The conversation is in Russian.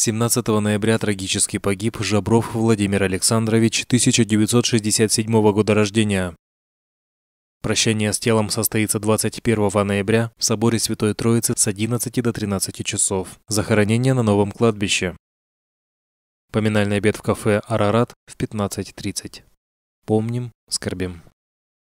17 ноября трагически погиб Жабров Владимир Александрович, 1967 года рождения. Прощание с телом состоится 21 ноября в соборе Святой Троицы с 11 до 13 часов. Захоронение на новом кладбище. Поминальный обед в кафе «Арарат» в 15.30. Помним, скорбим.